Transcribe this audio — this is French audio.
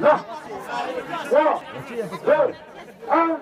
Là, 3, 2, 1,